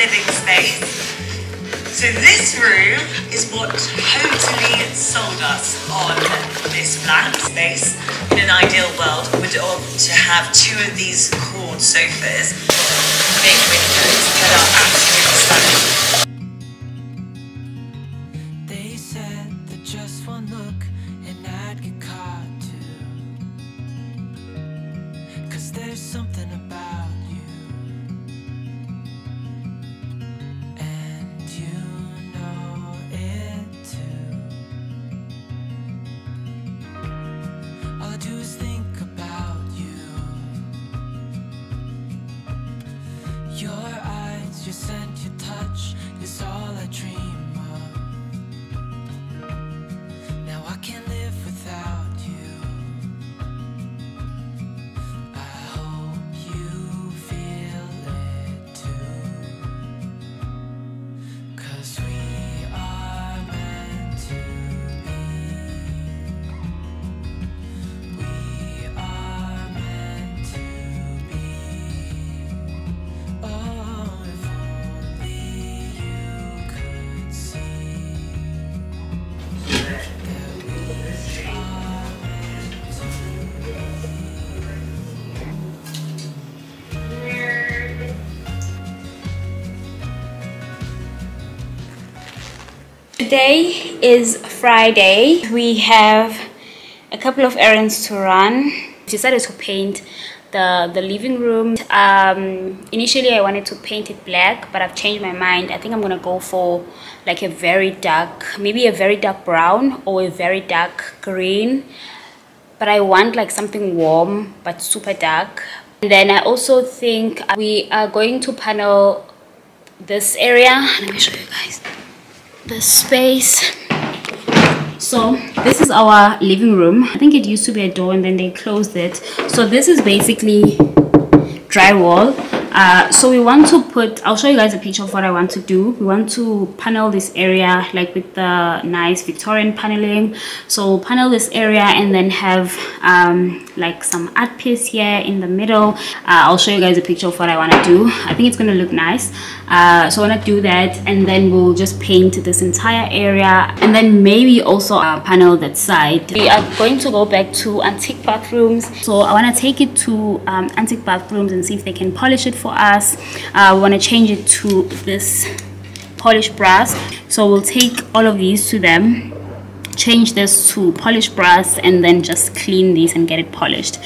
living space. So this room is what totally sold us on this flat space. In an ideal world, we'd love to have two of these cord sofas, big windows that are absolutely stunning. They said that just one look and I'd get caught too. Cause there's something about Today is Friday. We have a couple of errands to run. Decided to paint the the living room. Um, initially, I wanted to paint it black, but I've changed my mind. I think I'm gonna go for like a very dark, maybe a very dark brown or a very dark green. But I want like something warm but super dark. And then I also think we are going to panel this area. Let me show you guys the space. So this is our living room. I think it used to be a door and then they closed it. So this is basically drywall uh, so we want to put i'll show you guys a picture of what i want to do. We want to panel this area like with the nice victorian paneling. So panel this area and then have um, like some art piece here in the middle. Uh, i'll show you guys a picture of what i want to do. I think it's going to look nice. Uh, so i want to do that and then we'll just paint this entire area and then maybe also uh, panel that side. We are going to go back to antique bathrooms. So i want to take it to um, antique bathrooms and see if they can polish it for us. Uh, we want to change it to this polished brass. So we'll take all of these to them change this to polished brass and then just clean these and get it polished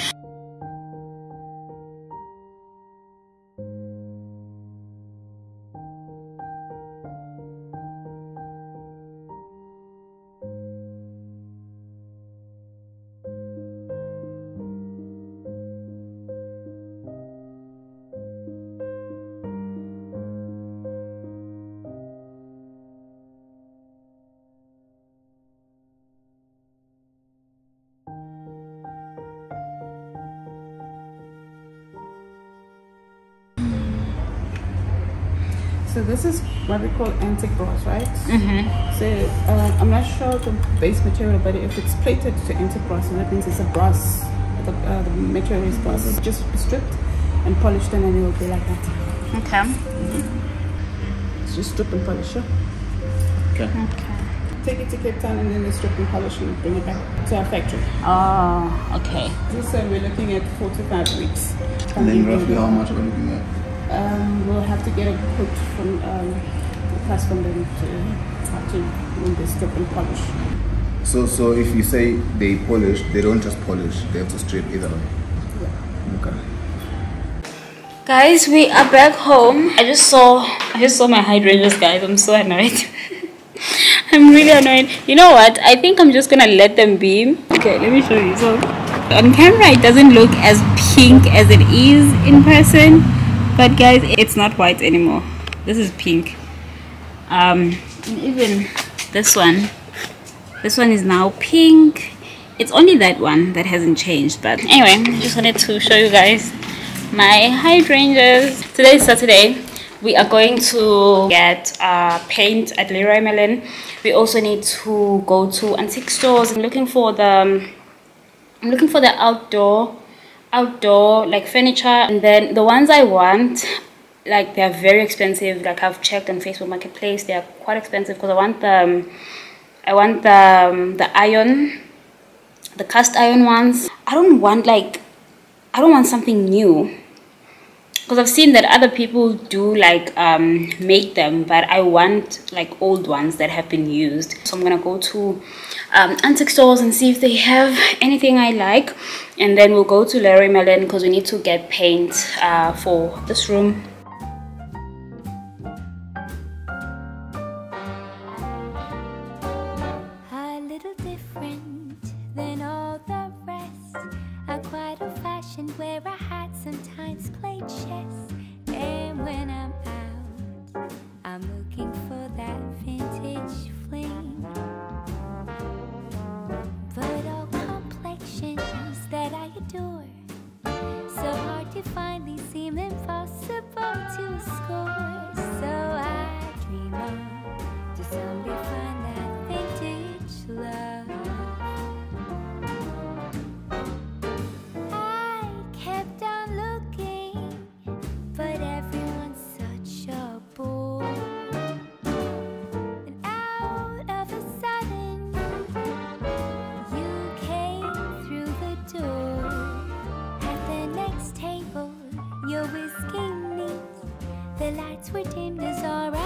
So this is what we call antique brass, right? Mm-hmm. So uh, I'm not sure the base material, but if it's plated to antique brass, then that means it's a brass. The, uh, the material is brass. It's just stripped and polished, and then it will be like that. okay It's just strip and polish. Yeah? Okay. Take it to Cape Town, and then they strip and polish and bring it back to our factory. oh okay So, uh, we're looking at four to five weeks. And then roughly how much are we looking at? Um, we'll have to get a quote from um, the price from them to how to when they strip and polish. So, so if you say they polish, they don't just polish; they have to strip either way. Okay. guys we are back home. I just saw i just saw my hydrangeas guys. I'm so annoyed. I'm really annoyed. You know what? I think i'm just gonna let them be. Okay let me show you. So on camera it doesn't look as pink as it is in person but guys it's not white anymore. This is pink. Um and even this one this one is now pink. It's only that one that hasn't changed but anyway I just wanted to show you guys my hydrangeas today is saturday. We are going to get uh, paint at Leroy Merlin. We also need to go to antique stores. I'm looking for the I'm looking for the outdoor outdoor like furniture and then the ones I want like they're very expensive. Like i've checked on facebook marketplace they're quite expensive because i want the um, i want the um, the iron the cast iron ones. I don't want like i don't want something new because I've seen that other people do like um, make them but I want like old ones that have been used. So I'm gonna go to um, antique stores and see if they have anything I like. And then we'll go to Leroy Merlin because we need to get paint uh, for this room. Where I sometimes played chess. The lights were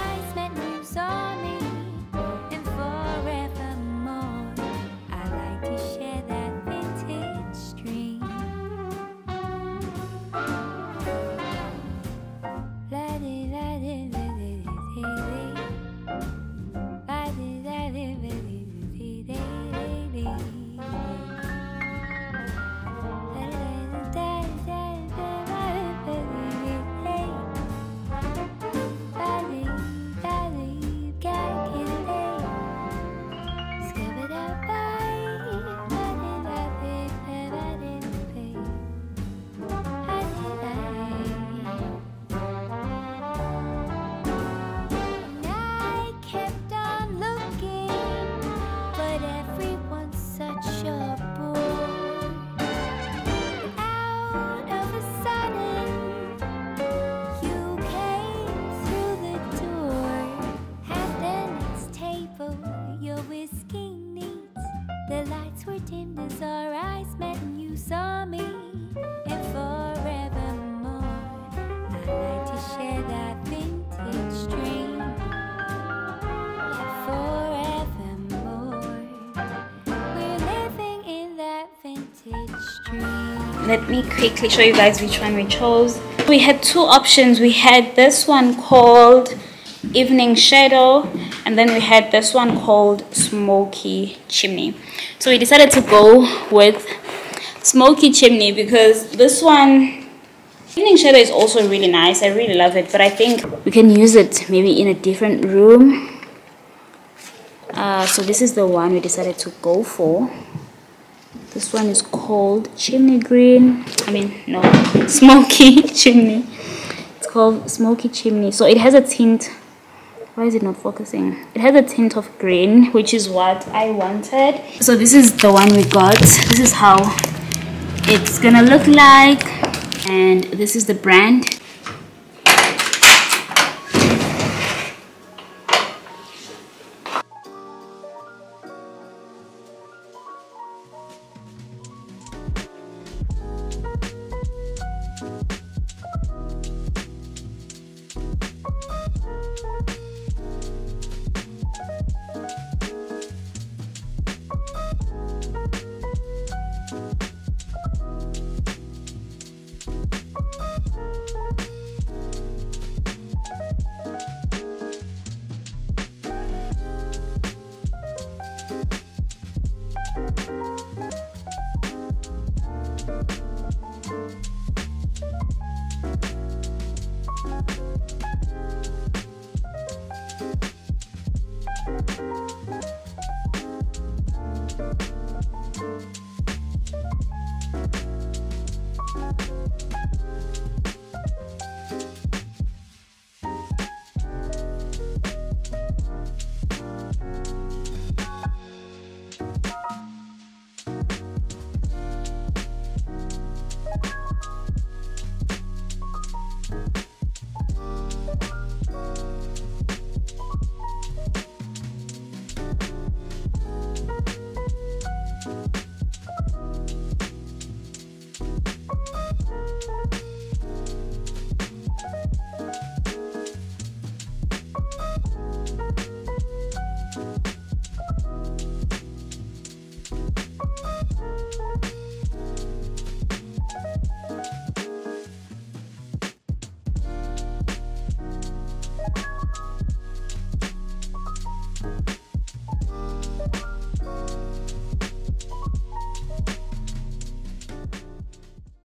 let me quickly show you guys which one we chose. We had two options. We had this one called evening shadow and then we had this one called smoky chimney. So we decided to go with smoky chimney because this one evening shadow is also really nice. I really love it but i think we can use it maybe in a different room. Uh, so this is the one we decided to go for this one is called chimney green. I mean, no, smoky chimney. It's called smoky chimney. So it has a tint. Why is it not focusing? It has a tint of green, which is what I wanted. So this is the one we got. This is how it's gonna look like. And this is the brand. パッ!